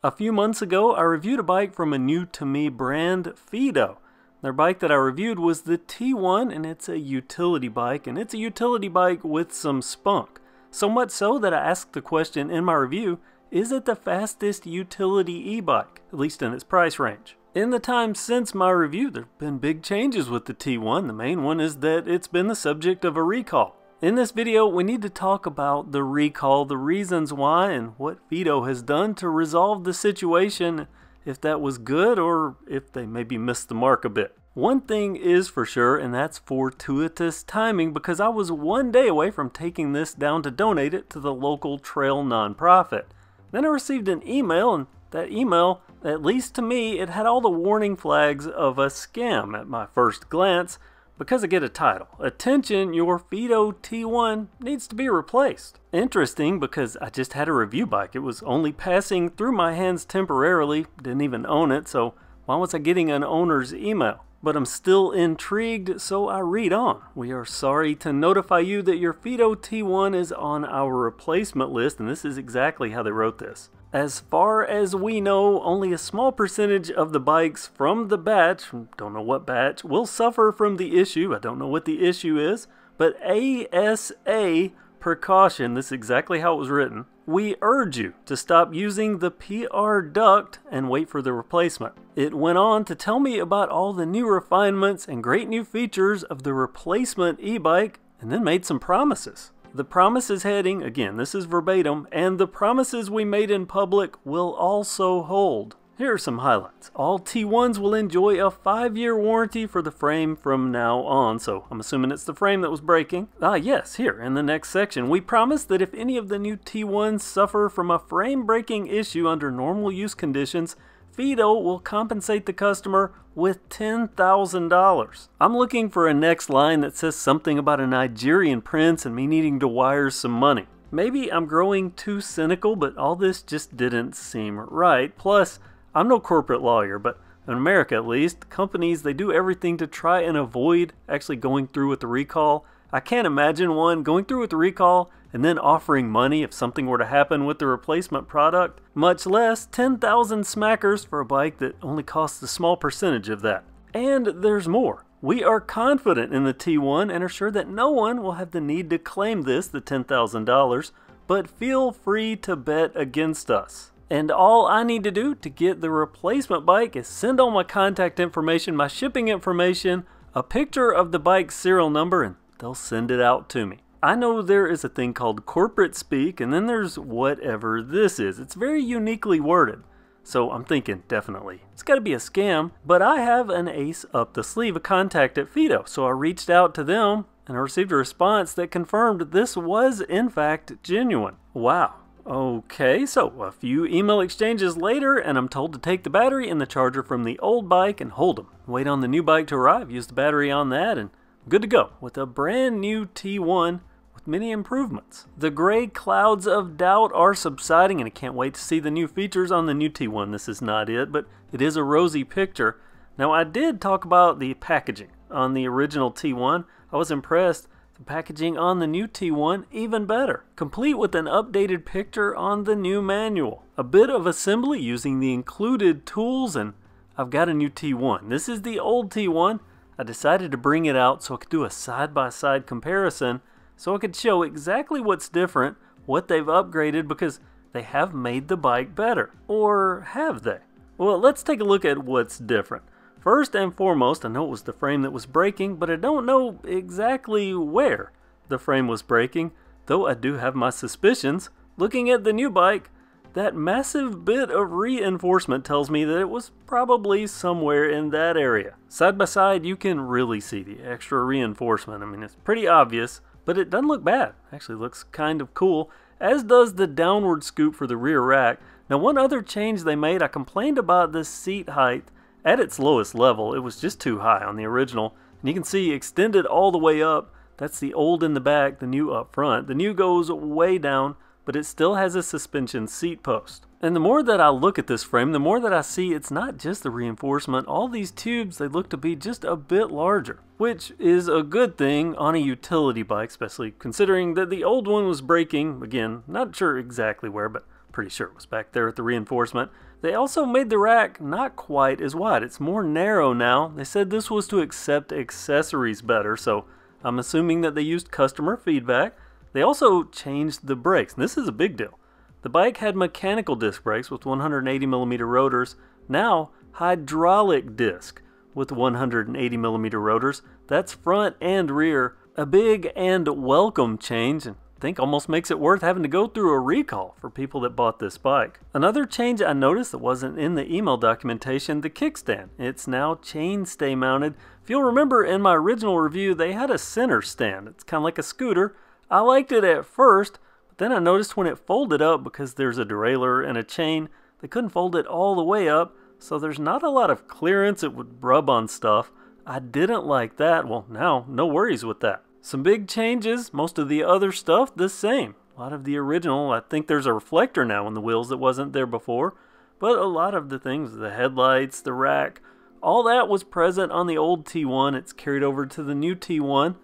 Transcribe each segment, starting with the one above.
A few months ago, I reviewed a bike from a new to me brand, Fiido. Their bike that I reviewed was the T1, and it's a utility bike, and it's a utility bike with some spunk. So much so that I asked the question in my review is it the fastest utility e bike, at least in its price range? In the time since my review, there have been big changes with the T1. The main one is that it's been the subject of a recall. In this video, we need to talk about the recall, the reasons why, and what Fiido has done to resolve the situation, if that was good or if they maybe missed the mark a bit. One thing is for sure, and that's fortuitous timing because I was one day away from taking this down to donate it to the local trail nonprofit. Then I received an email, and that email, at least to me, it had all the warning flags of a scam at my first glance because I get a title. Attention, your Fiido T1 needs to be replaced. Interesting because I just had a review bike. It was only passing through my hands temporarily, didn't even own it, so why was I getting an owner's email? But I'm still intrigued, so I read on. We are sorry to notify you that your Fiido T1 is on our replacement list, and this is exactly how they wrote this. As far as we know, only a small percentage of the bikes from the batch, don't know what batch, will suffer from the issue. I don't know what the issue is, but ASA precaution, this is exactly how it was written. We urge you to stop using the PR duct and wait for the replacement. It went on to tell me about all the new refinements and great new features of the replacement e-bike and then made some promises. The promises heading, again, this is verbatim, and the promises we made in public will also hold. Here are some highlights. All T1s will enjoy a 5-year warranty for the frame from now on, so I'm assuming it's the frame that was breaking. Ah yes, here in the next section, we promise that if any of the new T1s suffer from a frame breaking issue under normal use conditions, Fiido will compensate the customer with $10,000. I'm looking for a next line that says something about a Nigerian prince and me needing to wire some money. Maybe I'm growing too cynical, but all this just didn't seem right. Plus, I'm no corporate lawyer, but in America at least, companies they do everything to try and avoid actually going through with the recall. I can't imagine one going through with the recall and then offering money if something were to happen with the replacement product, much less 10,000 smackers for a bike that only costs a small percentage of that. And there's more. We are confident in the T1 and are sure that no one will have the need to claim this, the $10,000, but feel free to bet against us. And all I need to do to get the replacement bike is send all my contact information, my shipping information, a picture of the bike's serial number, and they'll send it out to me. I know there is a thing called corporate speak, and then there's whatever this is. It's very uniquely worded. So I'm thinking, definitely, it's got to be a scam. But I have an ace up the sleeve, a contact at Fiido. So I reached out to them and I received a response that confirmed this was, in fact, genuine. Wow. Okay, so a few email exchanges later, and I'm told to take the battery and the charger from the old bike and hold them. Wait on the new bike to arrive, use the battery on that, and good to go with a brand new T1 with many improvements. The gray clouds of doubt are subsiding, and I can't wait to see the new features on the new T1. This is not it, but it is a rosy picture. Now, I did talk about the packaging on the original T1. I was impressed the packaging on the new T1 even better, complete with an updated picture on the new manual. A bit of assembly using the included tools and I've got a new T1. This is the old T1. I decided to bring it out so I could do a side-by-side -side comparison so I could show exactly what's different, what they've upgraded because they have made the bike better. Or have they? Well, let's take a look at what's different. First and foremost, I know it was the frame that was breaking, but I don't know exactly where the frame was breaking, though I do have my suspicions. Looking at the new bike, that massive bit of reinforcement tells me that it was probably somewhere in that area. Side by side, you can really see the extra reinforcement. I mean, it's pretty obvious, but it doesn't look bad. Actually looks kind of cool, as does the downward scoop for the rear rack. Now, one other change they made, I complained about the seat height at its lowest level, it was just too high on the original. And you can see extended all the way up. That's the old in the back, the new up front. The new goes way down, but it still has a suspension seat post. And the more that I look at this frame, the more that I see it's not just the reinforcement. All these tubes, they look to be just a bit larger, which is a good thing on a utility bike, especially considering that the old one was breaking, again, not sure exactly where, but Pretty sure it was back there at the reinforcement. They also made the rack not quite as wide. It's more narrow now. They said this was to accept accessories better, so I'm assuming that they used customer feedback. They also changed the brakes, and this is a big deal. The bike had mechanical disc brakes with 180mm rotors, now hydraulic disc with 180mm rotors. That's front and rear. A big and welcome change, and I think almost makes it worth having to go through a recall for people that bought this bike. Another change I noticed that wasn't in the email documentation, the kickstand. It's now chainstay mounted. If you'll remember in my original review, they had a center stand. It's kind of like a scooter. I liked it at first, then I noticed when it folded up, because there's a derailleur and a chain, they couldn't fold it all the way up, so there's not a lot of clearance. It would rub on stuff. I didn't like that. Well, now, no worries with that. Some big changes, most of the other stuff the same. A lot of the original, I think there's a reflector now on the wheels that wasn't there before, but a lot of the things, the headlights, the rack, all that was present on the old T1. It's carried over to the new T1.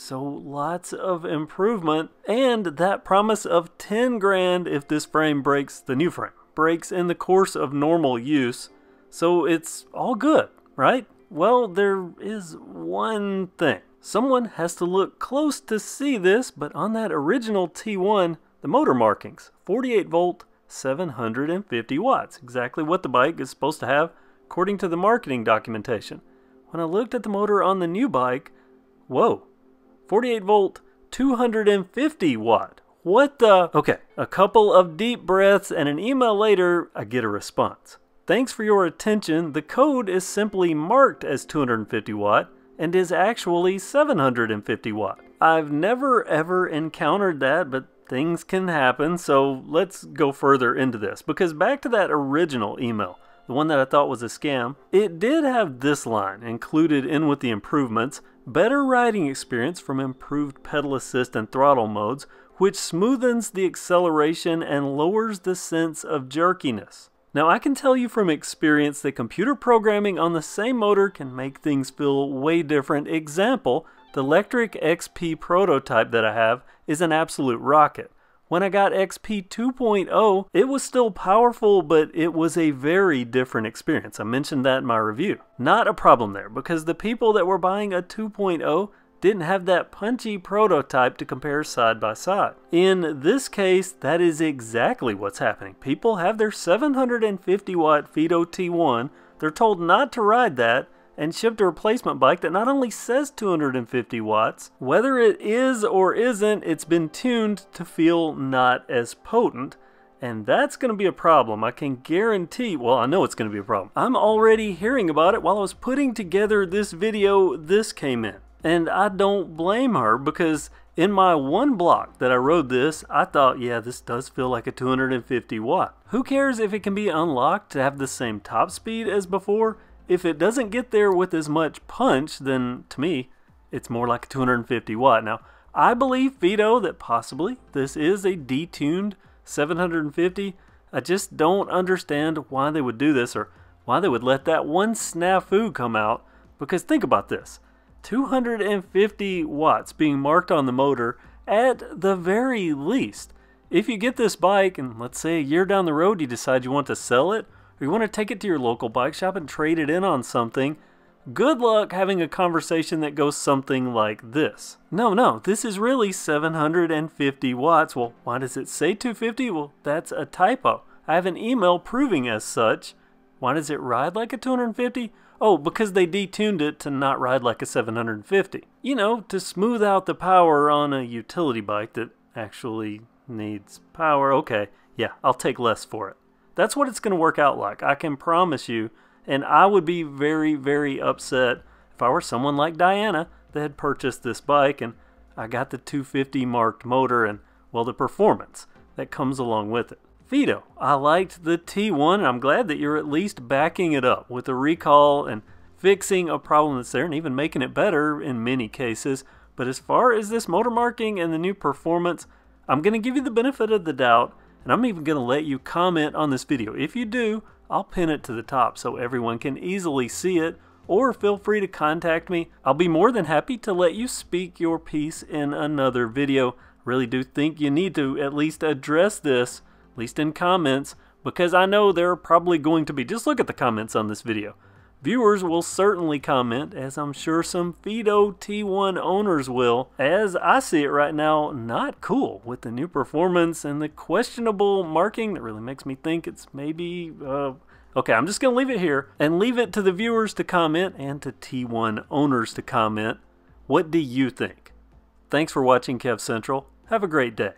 So lots of improvement and that promise of 10 grand if this frame breaks, the new frame, breaks in the course of normal use. So it's all good, right? Well, there is one thing. Someone has to look close to see this, but on that original T1, the motor markings, 48 volt, 750 watts, exactly what the bike is supposed to have according to the marketing documentation. When I looked at the motor on the new bike, whoa, 48 volt, 250 watt. What the? Okay, a couple of deep breaths and an email later, I get a response. Thanks for your attention. The code is simply marked as 250 watt and is actually 750 watt. I've never ever encountered that, but things can happen, so let's go further into this. Because back to that original email, the one that I thought was a scam, it did have this line included in with the improvements better riding experience from improved pedal assist and throttle modes, which smoothens the acceleration and lowers the sense of jerkiness. Now I can tell you from experience that computer programming on the same motor can make things feel way different. Example, the Lectric XP prototype that I have is an absolute rocket. When I got XP 2.0, it was still powerful, but it was a very different experience. I mentioned that in my review. Not a problem there, because the people that were buying a 2.0 didn't have that punchy prototype to compare side by side. In this case, that is exactly what's happening. People have their 750 watt Fiido T1, they're told not to ride that, and shipped a replacement bike that not only says 250 watts, whether it is or isn't, it's been tuned to feel not as potent, and that's going to be a problem. I can guarantee, well, I know it's going to be a problem. I'm already hearing about it while I was putting together this video, this came in. And I don't blame her because in my one block that I rode this, I thought, yeah, this does feel like a 250 watt. Who cares if it can be unlocked to have the same top speed as before? If it doesn't get there with as much punch, then to me, it's more like a 250 watt. Now, I believe Fiido that possibly this is a detuned 750. I just don't understand why they would do this or why they would let that one snafu come out. Because think about this 250 watts being marked on the motor at the very least. If you get this bike and let's say a year down the road you decide you want to sell it or you want to take it to your local bike shop and trade it in on something, good luck having a conversation that goes something like this. No, no, this is really 750 watts. Well, why does it say 250? Well, that's a typo. I have an email proving as such. Why does it ride like a 250? Oh, because they detuned it to not ride like a 750. You know, to smooth out the power on a utility bike that actually needs power. Okay, yeah, I'll take less for it. That's what it's going to work out like. I can promise you. And I would be very, very upset if I were someone like Diana that had purchased this bike and I got the 250 marked motor and, well, the performance that comes along with it. Fiido, I liked the T1. And I'm glad that you're at least backing it up with a recall and fixing a problem that's there and even making it better in many cases. But as far as this motor marking and the new performance, I'm going to give you the benefit of the doubt and I'm even going to let you comment on this video. If you do, I'll pin it to the top so everyone can easily see it or feel free to contact me. I'll be more than happy to let you speak your piece in another video. Really do think you need to at least address this at least in comments, because I know there are probably going to be. Just look at the comments on this video. Viewers will certainly comment, as I'm sure some Fiido T1 owners will. As I see it right now, not cool with the new performance and the questionable marking that really makes me think it's maybe. Uh, okay, I'm just going to leave it here and leave it to the viewers to comment and to T1 owners to comment. What do you think? Thanks for watching Kev Central. Have a great day.